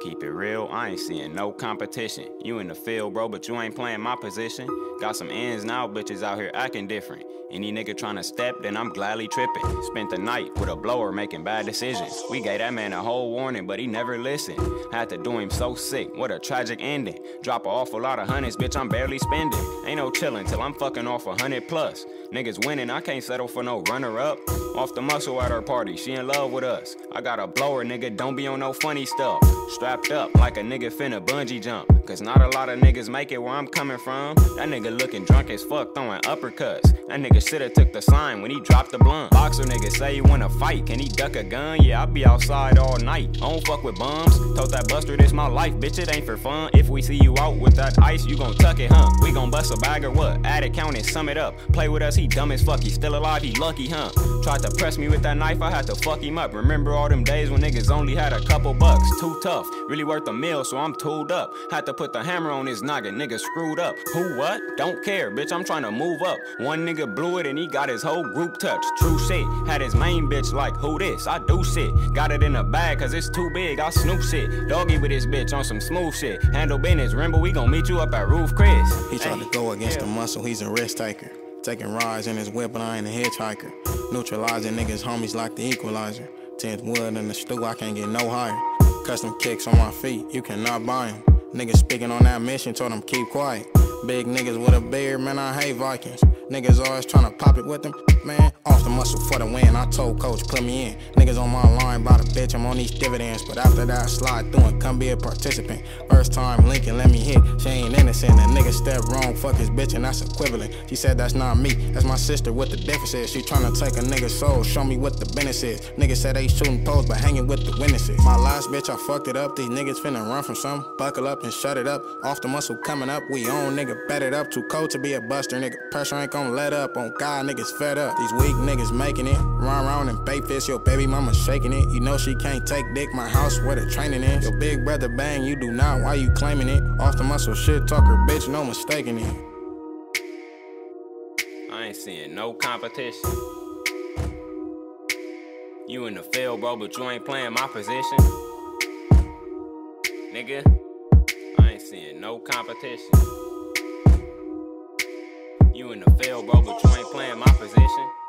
Keep it real, I ain't seeing no competition. You in the field, bro, but you ain't playing my position. Got some ins now, bitches out here acting different. Any nigga tryna step, then I'm gladly tripping. Spent the night with a blower making bad decisions. We gave that man a whole warning, but he never listened. Had to do him so sick, what a tragic ending. Drop an awful lot of hundreds, bitch, I'm barely spending. Ain't no chillin' till I'm fucking off a hundred plus. Niggas winning, I can't settle for no runner up. Off the Mussle at her party, she in love with us. I got a blower, nigga, don't be on no funny stuff. Strapped up like a nigga finna bungee jump. Cause not a lot of niggas make it where I'm coming from. That nigga looking drunk as fuck, throwing uppercuts. That nigga shoulda took the sign when he dropped the blunt. Boxer nigga say he wanna fight, can he duck a gun? Yeah, I be outside all night. I don't fuck with bums. Told that buster this my life, bitch, it ain't for fun. If we see you out with that ice, you gon' tuck it, huh? We gon' bust a bag or what? Add it, count it, sum it up. Play with us, he dumb as fuck, he still alive, he lucky, huh? Tried to press me with that knife, I had to fuck him up. Remember all them days when niggas only had a couple bucks? Too tough, really worth a meal, so I'm tooled up. Had to put the hammer on his noggin, nigga screwed up. Who what? Don't care, bitch, I'm trying to move up. One nigga blew it and he got his whole group touched. True shit, had his main bitch like, who this? I do shit. Got it in a bag cause it's too big, I snoop shit. Doggy with his bitch on some smooth shit. Handle business, remember we gon' meet you up at Roof Chris. He tried to go against the muscle, he's a risk taker. Taking rides in his whip, but I ain't a hitchhiker. Neutralizing niggas, homies like the equalizer. Tenth wood in the stew, I can't get no higher. Custom kicks on my feet, you cannot buy them. Niggas speaking on that mission, told them keep quiet. Big niggas with a beard, man, I hate Vikings. Niggas always trying to pop it with them, man. Off the Mussle for the win. I told coach, put me in. Niggas on my line by the bitch, I'm on these dividends. But after that, slide through and come be a participant. First time Lincoln let me hit. Nigga step wrong, fuck his bitch, and that's equivalent. She said that's not me, that's my sister with the deficit. She tryna take a nigga's soul, show me what the business is. Niggas said they shooting posts, but hanging with the witnesses. My last bitch, I fucked it up. These niggas finna run from some. Buckle up and shut it up. Off the Mussle coming up, we own nigga. Bet it up, too cold to be a buster, nigga. Pressure ain't gonna let up on God, niggas fed up. These weak niggas making it. Run around and bait fist, your baby mama shaking it. You know she can't take dick, my house where the training is. Your big brother bang, you do not, why you claiming it? Off the Mussle shit talker, bitch, no mistaking it. I ain't seeing no competition. You in the field, bro, but you ain't playing my position. Nigga, I ain't seeing no competition. You in the field, bro, but you ain't playing my position.